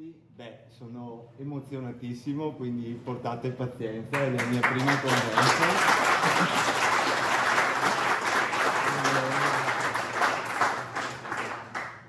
tutti. Beh, sono emozionatissimo, quindi portate pazienza, è la mia prima conferenza.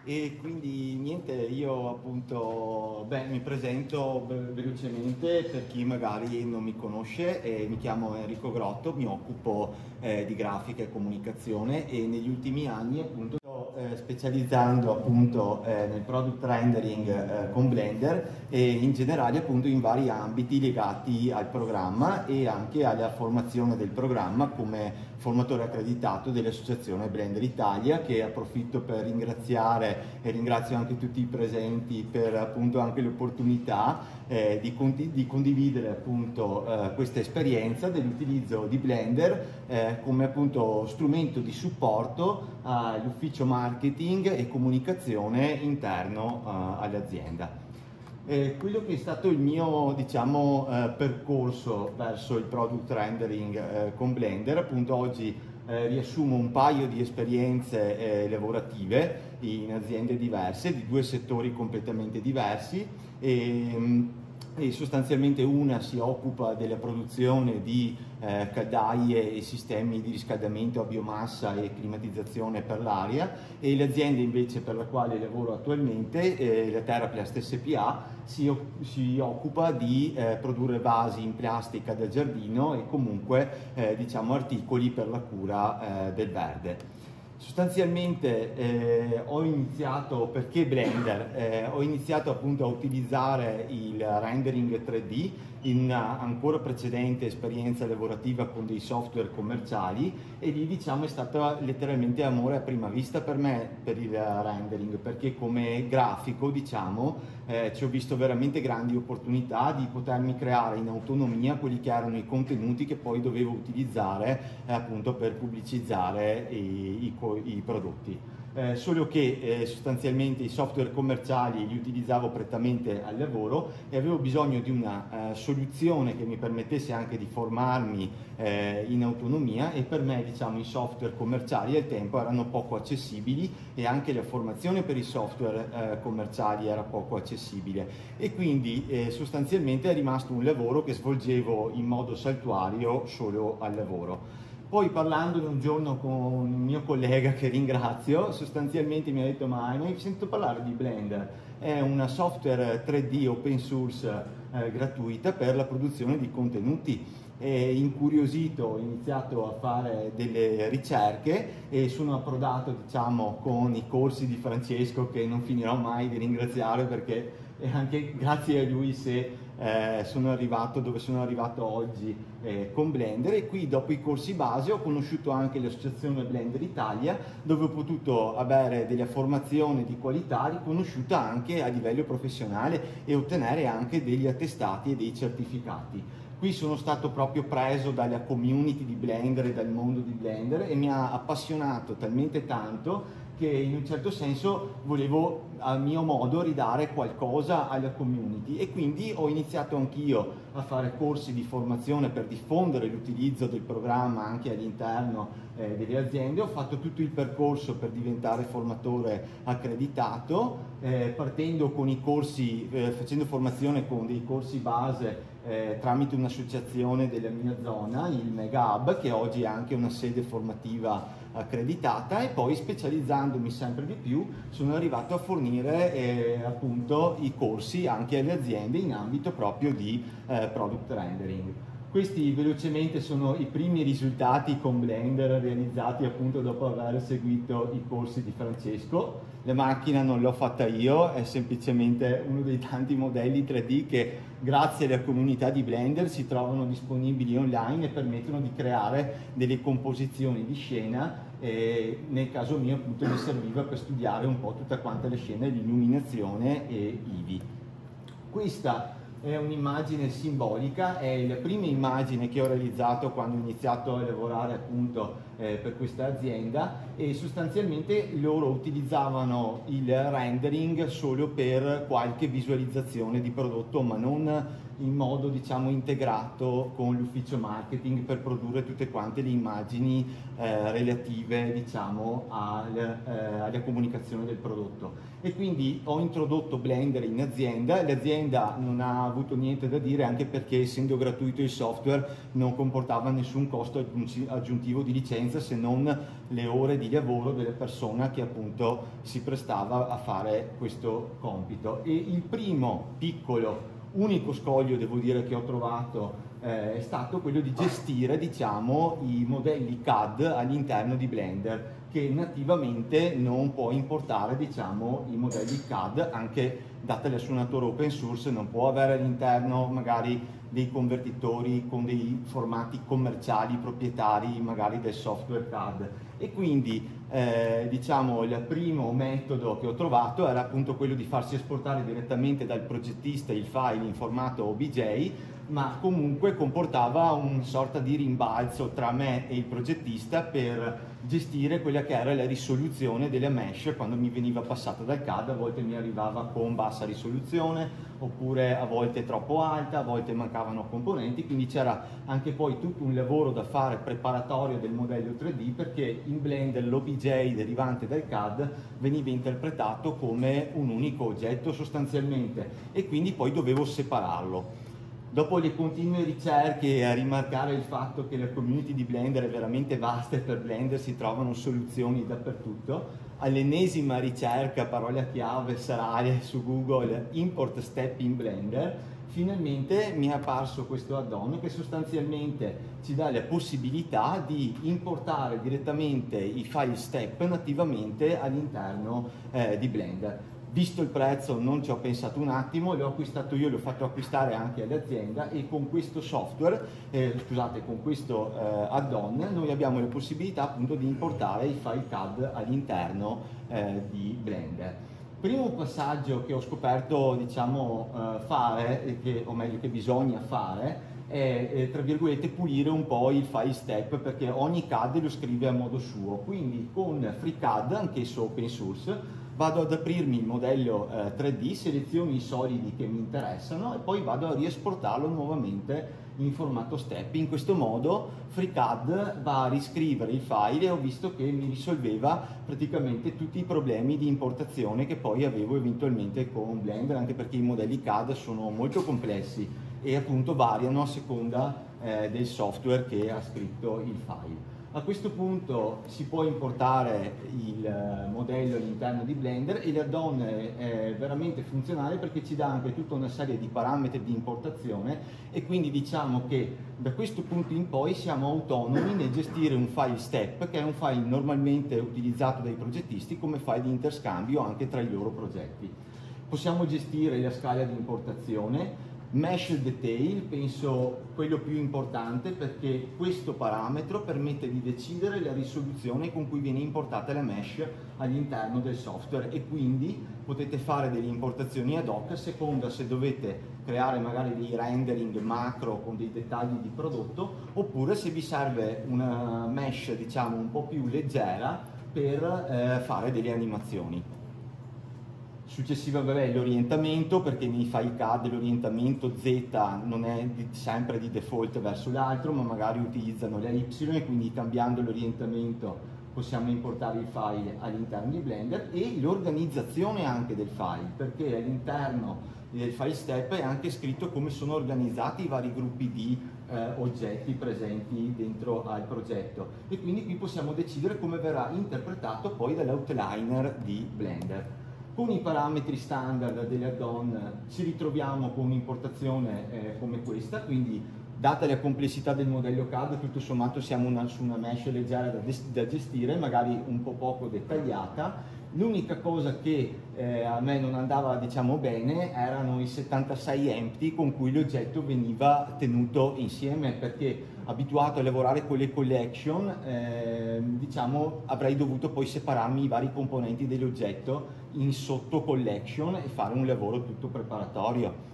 E quindi niente, io appunto beh, mi presento velocemente per chi magari non mi conosce, eh, mi chiamo Enrico Grotto, mi occupo eh, di grafica e comunicazione e negli ultimi anni appunto eh, specializzando appunto eh, nel product rendering eh, con Blender e in generale appunto in vari ambiti legati al programma e anche alla formazione del programma come formatore accreditato dell'associazione Blender Italia che approfitto per ringraziare e ringrazio anche tutti i presenti per appunto anche l'opportunità eh, di, di, condividere appunto eh, questa esperienza dell'utilizzo di Blender eh, come appunto strumento di supporto all'ufficio marketing e comunicazione interno eh, all'azienda. Eh, quello che è stato il mio diciamo, eh, percorso verso il product rendering eh, con Blender, appunto oggi eh, riassumo un paio di esperienze eh, lavorative in aziende diverse, di due settori completamente diversi. E, mm, e sostanzialmente una si occupa della produzione di eh, caldaie e sistemi di riscaldamento a biomassa e climatizzazione per l'aria e l'azienda invece per la quale lavoro attualmente, eh, la Teraplast SPA, si, si occupa di eh, produrre vasi in plastica da giardino e comunque eh, diciamo articoli per la cura eh, del verde. Sostanzialmente eh, ho iniziato, perché Blender? Eh, ho iniziato appunto a utilizzare il rendering 3D in una ancora precedente esperienza lavorativa con dei software commerciali e lì diciamo è stato letteralmente amore a prima vista per me per il rendering perché come grafico diciamo eh, ci ho visto veramente grandi opportunità di potermi creare in autonomia quelli che erano i contenuti che poi dovevo utilizzare eh, appunto per pubblicizzare i, i, i prodotti eh, solo che eh, sostanzialmente i software commerciali li utilizzavo prettamente al lavoro e avevo bisogno di una eh, soluzione che mi permettesse anche di formarmi eh, in autonomia e per me diciamo i software commerciali al tempo erano poco accessibili e anche la formazione per i software eh, commerciali era poco accessibile e quindi eh, sostanzialmente è rimasto un lavoro che svolgevo in modo saltuario solo al lavoro. Poi parlando un giorno con un mio collega che ringrazio, sostanzialmente mi ha detto ma hai mai sentito parlare di Blender? È una software 3D open source eh, gratuita per la produzione di contenuti. E incuriosito ho iniziato a fare delle ricerche e sono approdato diciamo con i corsi di Francesco che non finirò mai di ringraziare perché anche grazie a lui se eh, sono arrivato dove sono arrivato oggi eh, con Blender e qui dopo i corsi base ho conosciuto anche l'associazione Blender Italia dove ho potuto avere della formazione di qualità riconosciuta anche a livello professionale e ottenere anche degli attestati e dei certificati. Qui sono stato proprio preso dalla community di Blender e dal mondo di Blender e mi ha appassionato talmente tanto che in un certo senso volevo a mio modo ridare qualcosa alla community. E quindi ho iniziato anch'io a fare corsi di formazione per diffondere l'utilizzo del programma anche all'interno eh, delle aziende, ho fatto tutto il percorso per diventare formatore accreditato, eh, partendo con i corsi, eh, facendo formazione con dei corsi base eh, tramite un'associazione della mia zona, il Mega Hub, che oggi è anche una sede formativa accreditata e poi specializzandomi sempre di più sono arrivato a fornire eh, appunto i corsi anche alle aziende in ambito proprio di eh, product rendering. Questi velocemente sono i primi risultati con Blender realizzati appunto dopo aver seguito i corsi di Francesco. La macchina non l'ho fatta io, è semplicemente uno dei tanti modelli 3D che grazie alla comunità di Blender si trovano disponibili online e permettono di creare delle composizioni di scena e nel caso mio appunto mi serviva per studiare un po' tutta quanta le scene di illuminazione e IVI. Questa è un'immagine simbolica, è la prima immagine che ho realizzato quando ho iniziato a lavorare appunto eh, per questa azienda e sostanzialmente loro utilizzavano il rendering solo per qualche visualizzazione di prodotto ma non in modo diciamo integrato con l'ufficio marketing per produrre tutte quante le immagini eh, relative diciamo al, eh, alla comunicazione del prodotto. E quindi ho introdotto Blender in azienda. L'azienda non ha avuto niente da dire anche perché essendo gratuito il software non comportava nessun costo aggiuntivo di licenza se non le ore di lavoro della persona che appunto si prestava a fare questo compito. E il primo piccolo unico scoglio devo dire che ho trovato eh, è stato quello di gestire diciamo, i modelli CAD all'interno di Blender che nativamente non può importare diciamo, i modelli CAD anche data la sua natura open source non può avere all'interno magari dei convertitori con dei formati commerciali proprietari magari del software CAD e quindi eh, diciamo il primo metodo che ho trovato era appunto quello di farsi esportare direttamente dal progettista il file in formato OBJ ma comunque comportava una sorta di rimbalzo tra me e il progettista per gestire quella che era la risoluzione delle mesh quando mi veniva passata dal CAD, a volte mi arrivava con bassa risoluzione oppure a volte troppo alta, a volte mancavano componenti, quindi c'era anche poi tutto un lavoro da fare preparatorio del modello 3D perché in Blender l'OBJ derivante dal CAD veniva interpretato come un unico oggetto sostanzialmente e quindi poi dovevo separarlo. Dopo le continue ricerche a rimarcare il fatto che la community di Blender è veramente vasta e per Blender si trovano soluzioni dappertutto, all'ennesima ricerca, parola chiave sarà su Google import step in Blender, finalmente mi è apparso questo add-on che sostanzialmente ci dà la possibilità di importare direttamente i file step nativamente all'interno eh, di Blender visto il prezzo non ci ho pensato un attimo, l'ho acquistato io, l'ho fatto acquistare anche all'azienda e con questo software, eh, scusate, con questo eh, add-on noi abbiamo la possibilità appunto di importare i file CAD all'interno eh, di Blender. Primo passaggio che ho scoperto diciamo eh, fare, che, o meglio che bisogna fare, è eh, tra virgolette pulire un po' il file step perché ogni CAD lo scrive a modo suo quindi con FreeCAD anch'esso open source vado ad aprirmi il modello eh, 3D, seleziono i solidi che mi interessano e poi vado a riesportarlo nuovamente in formato step. In questo modo FreeCAD va a riscrivere il file e ho visto che mi risolveva praticamente tutti i problemi di importazione che poi avevo eventualmente con Blender, anche perché i modelli CAD sono molto complessi e appunto variano a seconda eh, del software che ha scritto il file. A questo punto si può importare il eh, modello all'interno di Blender e l'add-on è veramente funzionale perché ci dà anche tutta una serie di parametri di importazione e quindi diciamo che da questo punto in poi siamo autonomi nel gestire un file step che è un file normalmente utilizzato dai progettisti come file di interscambio anche tra i loro progetti. Possiamo gestire la scala di importazione, Mesh detail penso quello più importante perché questo parametro permette di decidere la risoluzione con cui viene importata la mesh all'interno del software e quindi potete fare delle importazioni ad hoc a seconda se dovete creare magari dei rendering macro con dei dettagli di prodotto oppure se vi serve una mesh diciamo un po' più leggera per eh, fare delle animazioni. Successivo vabbè, l'orientamento, perché nei file CAD l'orientamento Z non è di, sempre di default verso l'altro, ma magari utilizzano la Y quindi cambiando l'orientamento possiamo importare il file all'interno di Blender e l'organizzazione anche del file, perché all'interno del file step è anche scritto come sono organizzati i vari gruppi di eh, oggetti presenti dentro al progetto e quindi qui possiamo decidere come verrà interpretato poi dall'outliner di Blender. Con i parametri standard delle add-on ci ritroviamo con un'importazione eh, come questa, quindi data la complessità del modello CAD, tutto sommato siamo una, su una mesh leggera da, da, gestire, magari un po' poco dettagliata. L'unica cosa che eh, a me non andava diciamo, bene erano i 76 empty con cui l'oggetto veniva tenuto insieme perché abituato a lavorare con le collection eh, diciamo, avrei dovuto poi separarmi i vari componenti dell'oggetto in sotto collection e fare un lavoro tutto preparatorio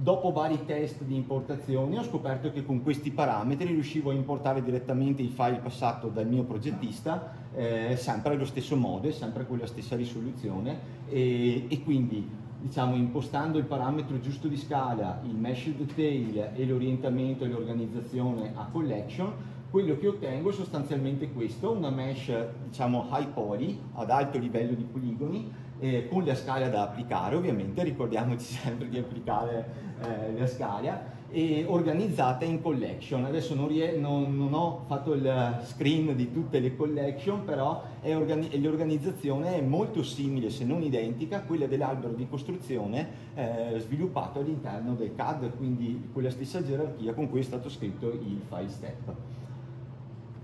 dopo vari test di importazione ho scoperto che con questi parametri riuscivo a importare direttamente il file passato dal mio progettista eh, sempre allo stesso modo, sempre con la stessa risoluzione e, e quindi diciamo, impostando il parametro giusto di scala, il mesh detail e l'orientamento e l'organizzazione a collection quello che ottengo è sostanzialmente questo, una mesh diciamo high poly ad alto livello di poligoni eh, con la scala da applicare ovviamente, ricordiamoci sempre di applicare eh, la scala e organizzata in collection. Adesso non, non, non, ho fatto il screen di tutte le collection, però l'organizzazione è molto simile, se non identica, a quella dell'albero di costruzione eh, sviluppato all'interno del CAD, quindi con la stessa gerarchia con cui è stato scritto il file step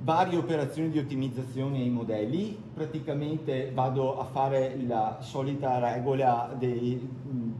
varie operazioni di ottimizzazione ai modelli, praticamente vado a fare la solita regola dei,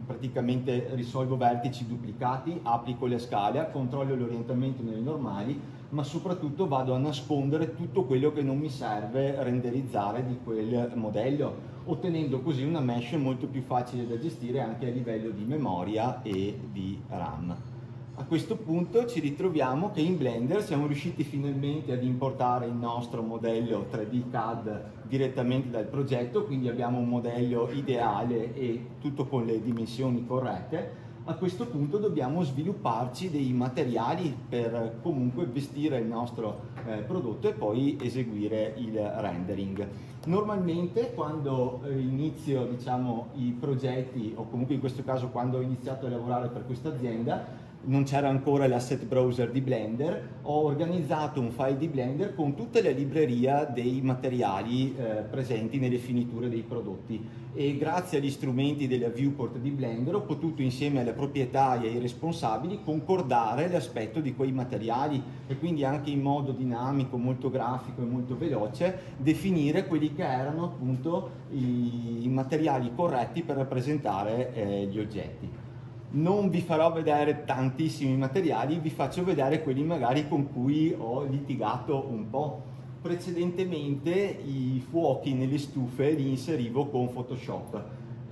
praticamente risolvo vertici duplicati, applico le scale, controllo l'orientamento nelle normali, ma soprattutto vado a nascondere tutto quello che non mi serve renderizzare di quel modello, ottenendo così una mesh molto più facile da gestire anche a livello di memoria e di RAM. A questo punto ci ritroviamo che in Blender siamo riusciti finalmente ad importare il nostro modello 3D CAD direttamente dal progetto, quindi abbiamo un modello ideale e tutto con le dimensioni corrette. A questo punto dobbiamo svilupparci dei materiali per comunque vestire il nostro eh, prodotto e poi eseguire il rendering. Normalmente quando eh, inizio diciamo, i progetti o comunque in questo caso quando ho iniziato a lavorare per questa azienda non c'era ancora l'asset browser di Blender, ho organizzato un file di Blender con tutta la libreria dei materiali eh, presenti nelle finiture dei prodotti. E grazie agli strumenti della viewport di Blender ho potuto insieme alle proprietà e ai responsabili concordare l'aspetto di quei materiali e quindi anche in modo dinamico, molto grafico e molto veloce definire quelli che erano appunto i, i materiali corretti per rappresentare eh, gli oggetti non vi farò vedere tantissimi materiali, vi faccio vedere quelli magari con cui ho litigato un po'. Precedentemente i fuochi nelle stufe li inserivo con Photoshop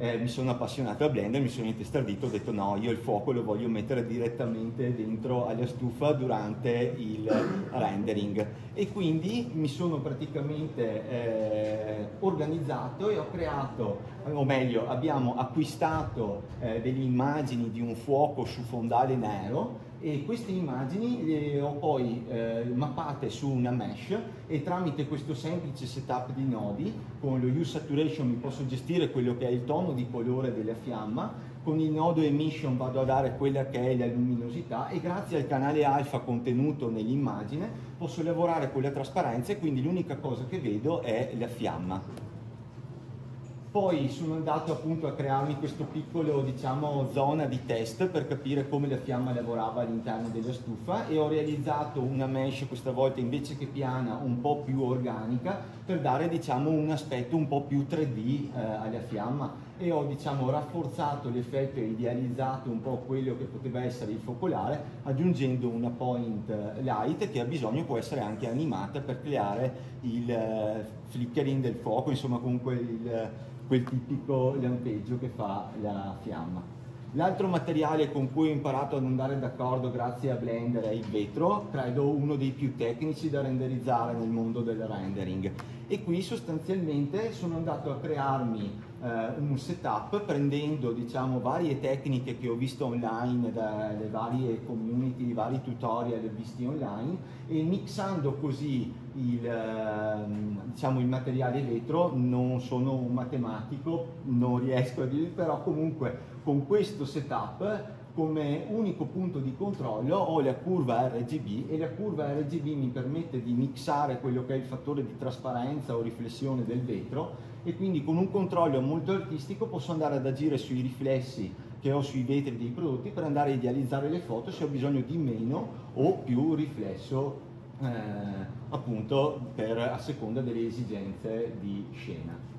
eh, mi sono appassionato a Blender, mi sono intestardito, ho detto no, io il fuoco lo voglio mettere direttamente dentro alla stufa durante il rendering. E quindi mi sono praticamente eh, organizzato e ho creato, o meglio abbiamo acquistato eh, delle immagini di un fuoco su fondale nero e queste immagini le ho poi eh, mappate su una mesh e tramite questo semplice setup di nodi con lo Use Saturation mi posso gestire quello che è il tono di colore della fiamma con il nodo emission vado a dare quella che è la luminosità e grazie al canale alfa contenuto nell'immagine posso lavorare con la trasparenza e quindi l'unica cosa che vedo è la fiamma. Poi sono andato appunto a crearmi questo piccolo, diciamo, zona di test per capire come la fiamma lavorava all'interno della stufa e ho realizzato una mesh questa volta invece che piana un po' più organica per dare, diciamo, un aspetto un po' più 3D eh, alla fiamma. E ho, diciamo, rafforzato l'effetto e idealizzato un po' quello che poteva essere il focolare aggiungendo una point light che ha bisogno può essere anche animata per creare il eh, flickering del fuoco, insomma comunque il quel tipico lampeggio che fa la fiamma. L'altro materiale con cui ho imparato ad andare d'accordo grazie a Blender è il vetro, credo uno dei più tecnici da renderizzare nel mondo del rendering. E qui sostanzialmente sono andato a crearmi un setup prendendo diciamo, varie tecniche che ho visto online dalle varie community, i vari tutorial visti online e mixando così il, ehm, diciamo, il materiale vetro, non sono un matematico, non riesco a dire, però comunque con questo setup come unico punto di controllo ho la curva RGB e la curva RGB mi permette di mixare quello che è il fattore di trasparenza o riflessione del vetro e quindi con un controllo molto artistico posso andare ad agire sui riflessi che ho sui vetri dei prodotti per andare a idealizzare le foto se ho bisogno di meno o più riflesso eh, appunto per, a seconda delle esigenze di scena.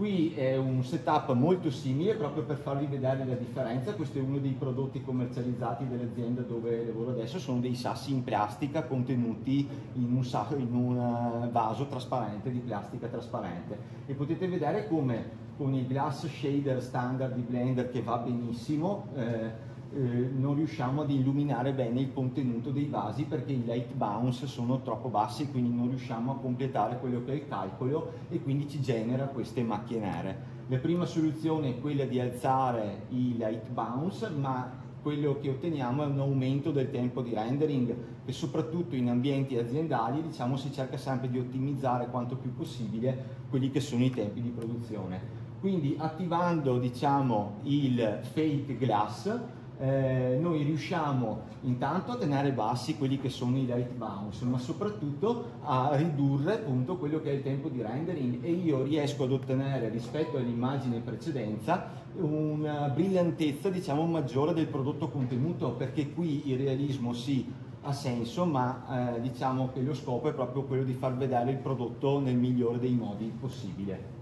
Qui è un setup molto simile proprio per farvi vedere la differenza, questo è uno dei prodotti commercializzati dell'azienda dove lavoro adesso, sono dei sassi in plastica contenuti in un, in un eh, vaso trasparente, di plastica trasparente. E potete vedere come con il glass shader standard di Blender che va benissimo, eh, eh, non riusciamo ad illuminare bene il contenuto dei vasi perché i light bounce sono troppo bassi quindi non riusciamo a completare quello che è il calcolo e quindi ci genera queste macchie nere. La prima soluzione è quella di alzare i light bounce ma quello che otteniamo è un aumento del tempo di rendering che soprattutto in ambienti aziendali diciamo, si cerca sempre di ottimizzare quanto più possibile quelli che sono i tempi di produzione. Quindi attivando diciamo, il fake glass eh, noi riusciamo intanto a tenere bassi quelli che sono i light bounce, ma soprattutto a ridurre appunto quello che è il tempo di rendering e io riesco ad ottenere rispetto all'immagine in precedenza una brillantezza diciamo maggiore del prodotto contenuto perché qui il realismo sì ha senso ma eh, diciamo che lo scopo è proprio quello di far vedere il prodotto nel migliore dei modi possibile.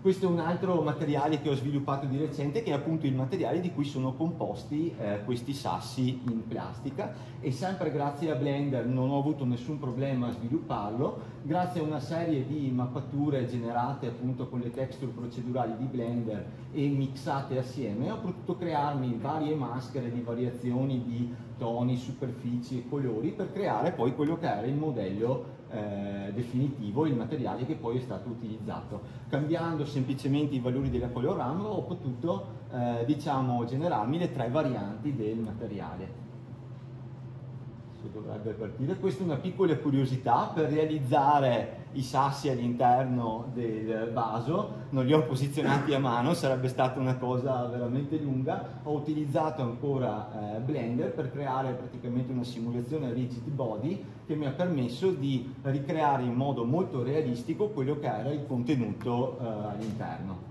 Questo è un altro materiale che ho sviluppato di recente che è appunto il materiale di cui sono composti eh, questi sassi in plastica. E sempre grazie a Blender non ho avuto nessun problema a svilupparlo, grazie a una serie di mappature generate appunto con le texture procedurali di Blender e mixate assieme ho potuto crearmi varie maschere di variazioni di toni, superfici e colori per creare poi quello che era il modello eh, definitivo, il materiale che poi è stato utilizzato. Cambiando semplicemente i valori della colorama ho potuto eh, diciamo, generarmi le tre varianti del materiale dovrebbe partire. Questa è una piccola curiosità per realizzare i sassi all'interno del vaso, non li ho posizionati a mano, sarebbe stata una cosa veramente lunga, ho utilizzato ancora eh, Blender per creare praticamente una simulazione rigid body che mi ha permesso di ricreare in modo molto realistico quello che era il contenuto eh, all'interno.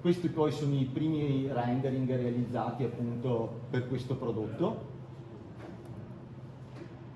Questi poi sono i primi rendering realizzati appunto per questo prodotto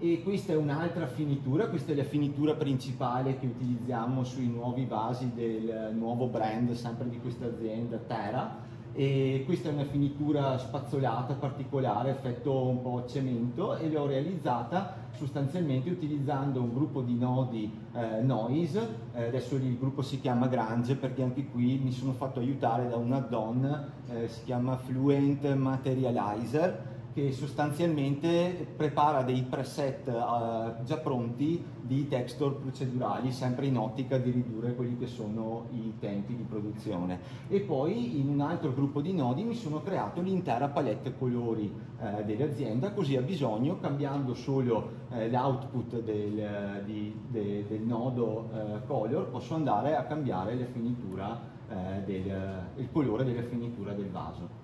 e questa è un'altra finitura, questa è la finitura principale che utilizziamo sui nuovi vasi del nuovo brand sempre di questa azienda Terra. E questa è una finitura spazzolata particolare, effetto un po' cemento e l'ho realizzata sostanzialmente utilizzando un gruppo di nodi eh, noise, eh, adesso il gruppo si chiama Grange perché anche qui mi sono fatto aiutare da un add-on, eh, si chiama Fluent Materializer che sostanzialmente prepara dei preset uh, già pronti di texture procedurali, sempre in ottica di ridurre quelli che sono i tempi di produzione. E poi in un altro gruppo di nodi mi sono creato l'intera palette colori uh, dell'azienda, così a bisogno, cambiando solo uh, l'output del, di, de, del, nodo color, posso andare a cambiare la finitura del, il colore della finitura del vaso.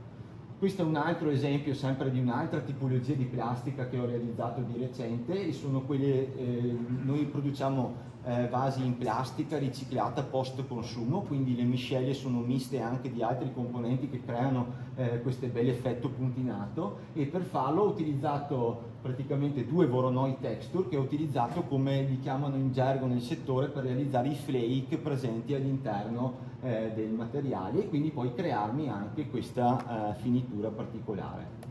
Questo è un altro esempio sempre di un'altra tipologia di plastica che ho realizzato di recente e sono quelle, eh, noi produciamo eh, vasi in plastica riciclata post consumo, quindi le miscele sono miste anche di altri componenti che creano eh, questo bell'effetto puntinato e per farlo ho utilizzato praticamente due Voronoi texture che ho utilizzato come li chiamano in gergo nel settore per realizzare i flake presenti all'interno eh, del materiale e quindi poi crearmi anche questa eh, finitura particolare.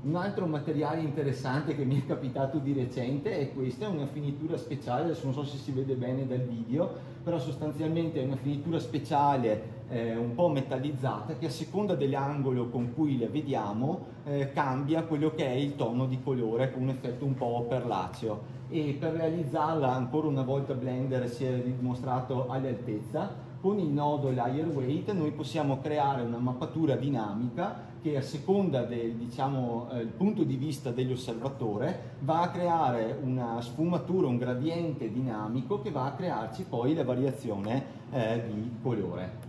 Un altro materiale interessante che mi è capitato di recente è questa, è una finitura speciale, adesso non so se si vede bene dal video, però sostanzialmente è una finitura speciale eh, un po' metallizzata che a seconda dell'angolo con cui la vediamo eh, cambia quello che è il tono di colore con un effetto un po' perlaceo e per realizzarla ancora una volta Blender si è dimostrato all'altezza con il nodo layer weight noi possiamo creare una mappatura dinamica che a seconda del diciamo, eh, punto di vista dell'osservatore va a creare una sfumatura, un gradiente dinamico che va a crearci poi la variazione eh, di colore.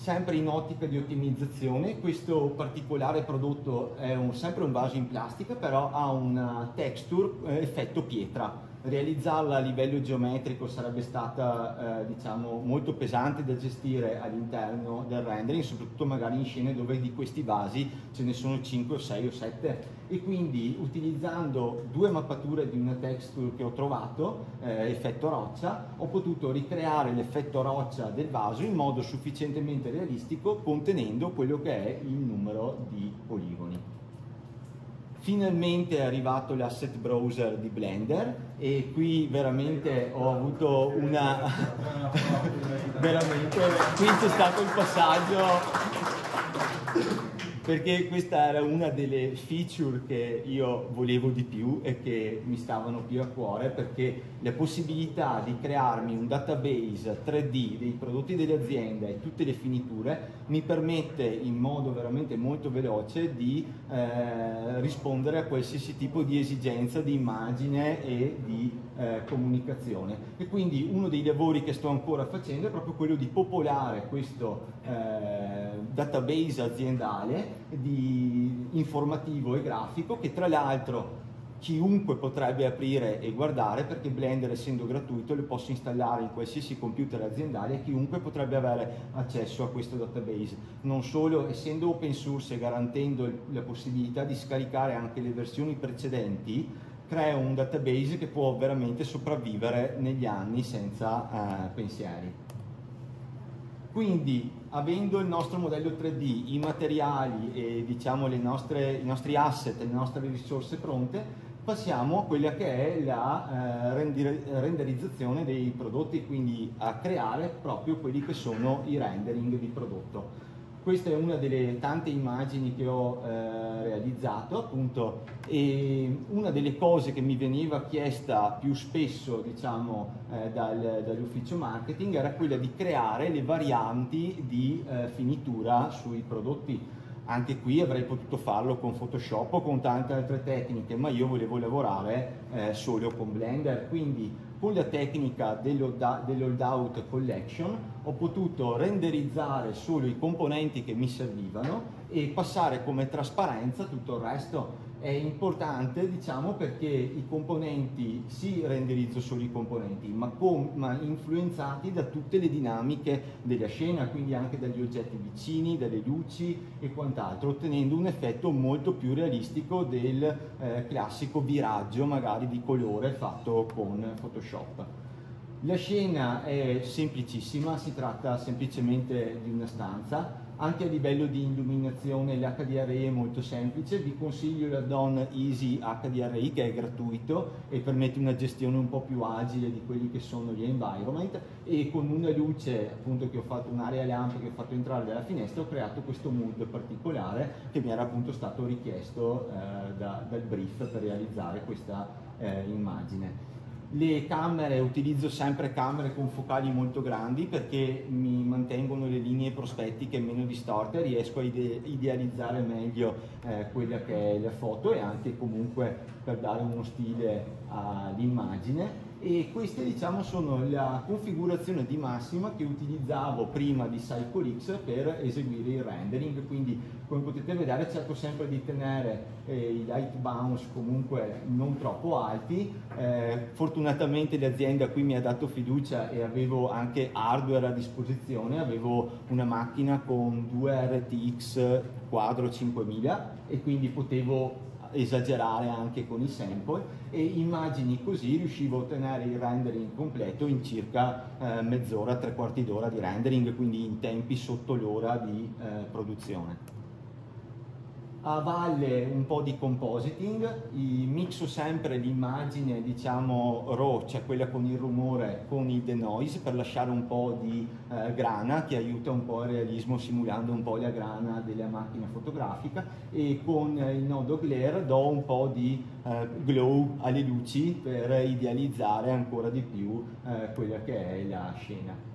Sempre in ottica di ottimizzazione, questo particolare prodotto è un, sempre un vaso in plastica, però ha una texture eh, effetto pietra realizzarla a livello geometrico sarebbe stata eh, diciamo, molto pesante da gestire all'interno del rendering, soprattutto magari in scene dove di questi vasi ce ne sono 5 o 6 o 7 e quindi utilizzando due mappature di una texture che ho trovato, eh, effetto roccia, ho potuto ricreare l'effetto roccia del vaso in modo sufficientemente realistico contenendo quello che è il numero di poligoni. Finalmente è arrivato l'asset browser di Blender e qui veramente ho avuto una... veramente, qui c'è stato il passaggio perché questa era una delle feature che io volevo di più e che mi stavano più a cuore perché la possibilità di crearmi un database 3D dei prodotti delle aziende e tutte le finiture mi permette in modo veramente molto veloce di eh, rispondere a qualsiasi tipo di esigenza di immagine e di eh, comunicazione. E quindi uno dei lavori che sto ancora facendo è proprio quello di popolare questo eh, database aziendale di informativo e grafico che tra l'altro chiunque potrebbe aprire e guardare perché Blender essendo gratuito lo posso installare in qualsiasi computer aziendale e chiunque potrebbe avere accesso a questo database. Non solo, essendo open source e garantendo la possibilità di scaricare anche le versioni precedenti, crea un database che può veramente sopravvivere negli anni senza eh, pensieri. Quindi, avendo il nostro modello 3D, i materiali e diciamo, nostre, i nostri asset, le nostre risorse pronte, passiamo a quella che è la eh, renderizzazione dei prodotti, quindi a creare proprio quelli che sono i rendering di prodotto. Questa è una delle tante immagini che ho eh, realizzato appunto e una delle cose che mi veniva chiesta più spesso diciamo eh, dal, dall'ufficio marketing era quella di creare le varianti di eh, finitura sui prodotti. Anche qui avrei potuto farlo con Photoshop o con tante altre tecniche, ma io volevo lavorare eh, solo con Blender, quindi con la tecnica dell'hold out collection ho potuto renderizzare solo i componenti che mi servivano e passare come trasparenza tutto il resto. È importante diciamo perché i componenti si renderizzo solo i componenti ma, com, ma, influenzati da tutte le dinamiche della scena quindi anche dagli oggetti vicini, dalle luci e quant'altro ottenendo un effetto molto più realistico del eh, classico viraggio magari di colore fatto con Photoshop la scena è semplicissima si tratta semplicemente di una stanza. Anche a livello di illuminazione l'HDRI è molto semplice, vi consiglio l'add-on Easy HDRI che è gratuito e permette una gestione un po' più agile di quelli che sono gli environment. E con una luce appunto che ho fatto un'area lamp che ho fatto entrare dalla finestra ho creato questo mood particolare che mi era appunto stato richiesto eh, da, dal brief per realizzare questa eh, immagine le camere, utilizzo sempre camere con focali molto grandi perché mi mantengono le linee prospettiche meno distorte, riesco a ide idealizzare meglio eh, quella che è la foto e anche comunque per dare uno stile all'immagine e queste diciamo sono la configurazione di massima che utilizzavo prima di CycleX per eseguire il rendering. Quindi come potete vedere cerco sempre di tenere eh, i light bounce comunque non troppo alti. Eh, fortunatamente l'azienda qui mi ha dato fiducia e avevo anche hardware a disposizione. Avevo una macchina con due RTX quadro 5000 e quindi potevo esagerare anche con i sample e immagini così riuscivo a ottenere il rendering completo in circa eh, mezz'ora, tre quarti d'ora di rendering, quindi in tempi sotto l'ora di eh, produzione a valle un po' di compositing, mixo sempre l'immagine diciamo raw, cioè quella con il rumore, con il denoise per lasciare un po' di eh, grana che aiuta un po' il realismo simulando un po' la grana della macchina fotografica e con il nodo glare do un po' di eh, glow alle luci per idealizzare ancora di più eh, quella che è la scena.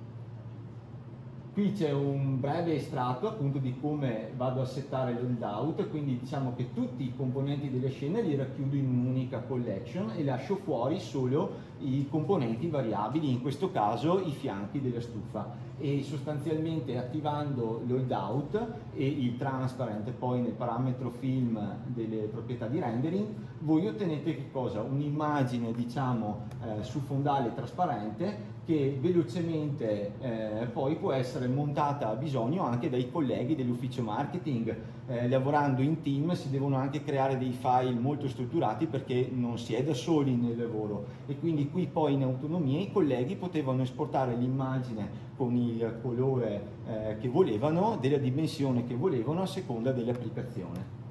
Qui c'è un breve estratto appunto di come vado a settare l'holdout, quindi diciamo che tutti i componenti delle scene li racchiudo in un'unica collection e lascio fuori solo i componenti variabili, in questo caso i fianchi della stufa e sostanzialmente attivando l'holdout e il transparent poi nel parametro film delle proprietà di rendering voi ottenete che cosa? Un'immagine diciamo eh, su fondale trasparente che velocemente eh, poi può essere montata a bisogno anche dai colleghi dell'ufficio marketing. Eh, lavorando in team si devono anche creare dei file molto strutturati perché non si è da soli nel lavoro e quindi qui poi in autonomia i colleghi potevano esportare l'immagine con il colore eh, che volevano, della dimensione che volevano a seconda dell'applicazione.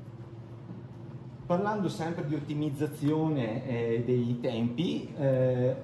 Parlando sempre di ottimizzazione eh, dei tempi, eh,